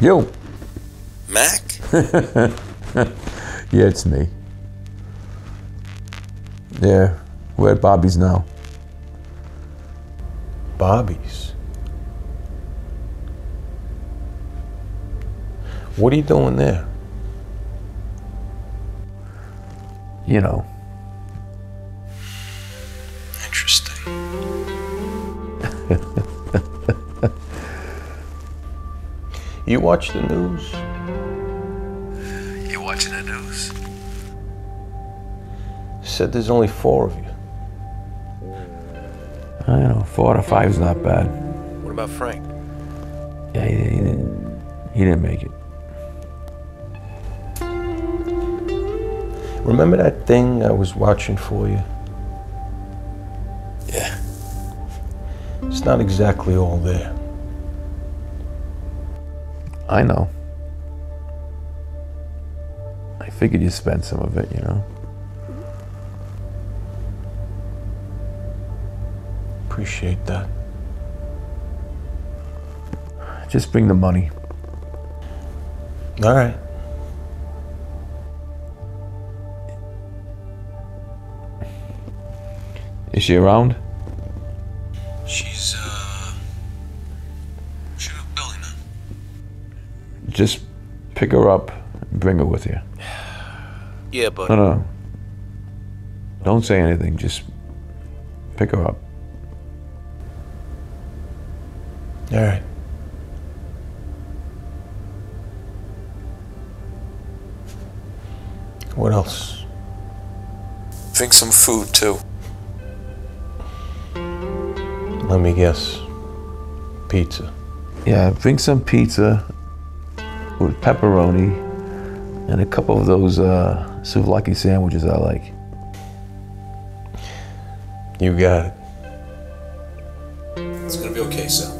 Yo. Mac? Yeah, it's me. Yeah, we're at Bobby's now. Bobby's. What are you doing there? You know, You watch the news? You watching the news? Said there's only four of you. I don't know, four out of five is not bad. What about Frank? Yeah, he, he didn't. He didn't make it. Remember that thing I was watching for you? It's not exactly all there. I know. I figured you spent some of it, you know. Appreciate that. Just bring the money. All right. Is she around? She's, uh. She's with Billy now. Just pick her up and bring her with you. Yeah, but. No, no. Don't say anything. Just pick her up. All right. What else? Think some food, too. Let me guess. Pizza. Yeah, bring some pizza with pepperoni and a couple of those uh, souvlaki sandwiches I like. You got it. It's gonna be okay, Sal.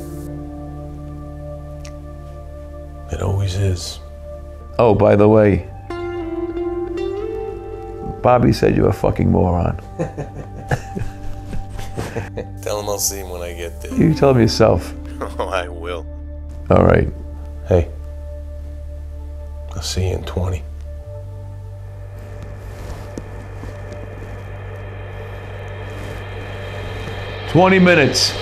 It always is. Oh, by the way, Bobby said you're a fucking moron. Tell him I'll see him when I get there. You tell him yourself. oh, I will. All right. Hey, I'll see you in 20. Twenty minutes.